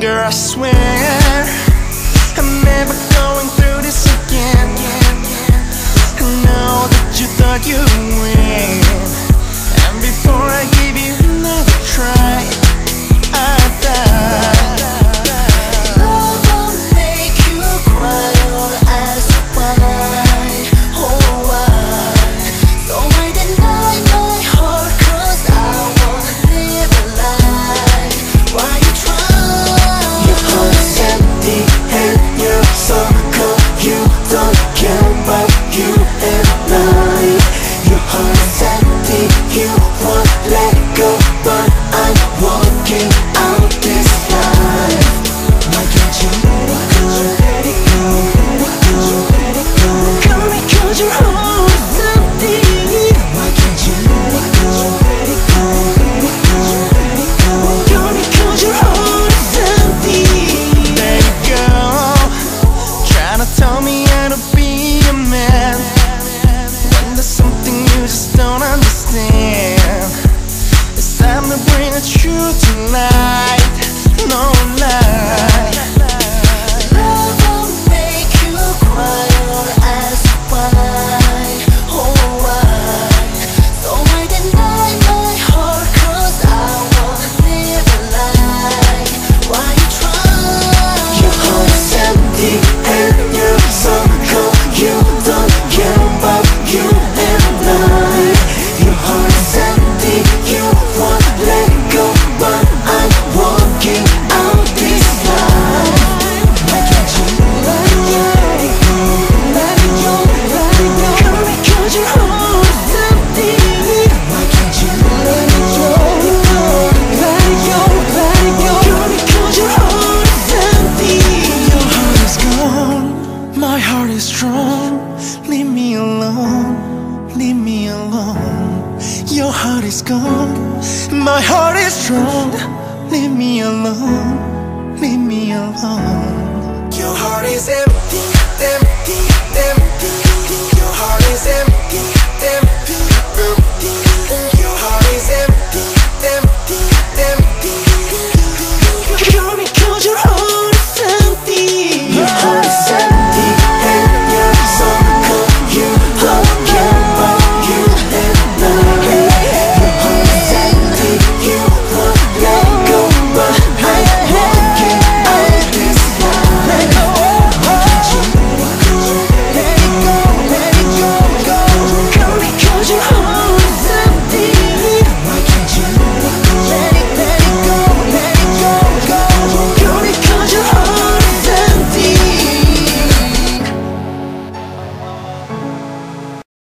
Girl, I swear. I'm never going just don't understand. It's time to bring the truth tonight. strong. Leave me alone, leave me alone. Your heart is gone, my heart is strong. Leave me alone, leave me alone. Your heart is empty.